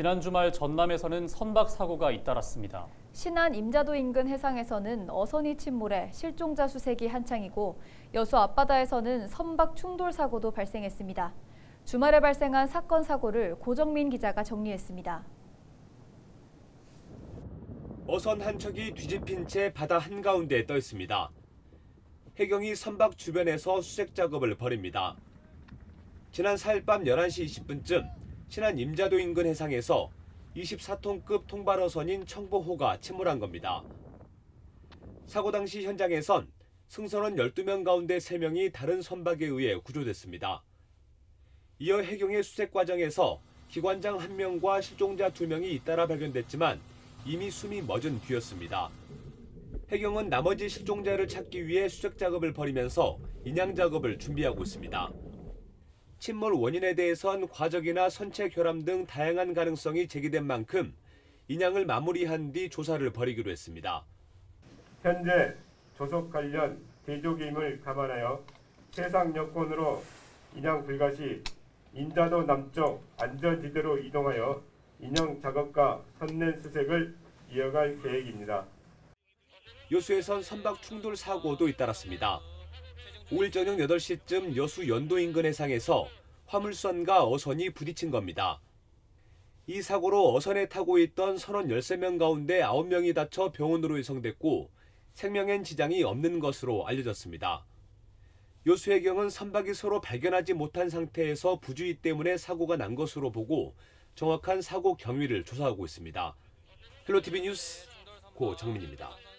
지난 주말 전남에서는 선박 사고가 잇따랐습니다. 신안 임자도 인근 해상에서는 어선이 침몰해 실종자 수색이 한창이고 여수 앞바다에서는 선박 충돌 사고도 발생했습니다. 주말에 발생한 사건 사고를 고정민 기자가 정리했습니다. 어선 한 척이 뒤집힌 채 바다 한가운데에 떠 있습니다. 해경이 선박 주변에서 수색 작업을 벌입니다. 지난 4일 밤 11시 20분쯤 신안 임자도 인근 해상에서 24톤급 통발어선인 청보호가 침몰한 겁니다. 사고 당시 현장에선 승선원 12명 가운데 3명이 다른 선박에 의해 구조됐습니다. 이어 해경의 수색 과정에서 기관장 1명과 실종자 2명이 잇따라 발견됐지만 이미 숨이 멎은 뒤였습니다. 해경은 나머지 실종자를 찾기 위해 수색 작업을 벌이면서 인양 작업을 준비하고 있습니다. 침몰 원인에 대해선 과적이나 선체 결함 등 다양한 가능성이 제기된 만큼 인양을 마무리한 뒤 조사를 벌이기로 했습니다. 현재 조속 관련 대조기임을 감안하여 해상 여건으로 인양 불가 시 인자도 남쪽 안전지대로 이동하여 인양 작업과 선내 수색을 이어갈 계획입니다. 여수에선 선박 충돌 사고도 잇따랐습니다. 5일 저녁 8시쯤 여수 연도 인근 해상에서 화물선과 어선이 부딪힌 겁니다. 이 사고로 어선에 타고 있던 선원 13명 가운데 9명이 다쳐 병원으로 이송됐고 생명엔 지장이 없는 것으로 알려졌습니다. 여수해경은 선박이 서로 발견하지 못한 상태에서 부주의 때문에 사고가 난 것으로 보고 정확한 사고 경위를 조사하고 있습니다. 헬로티비 뉴스 고정민입니다.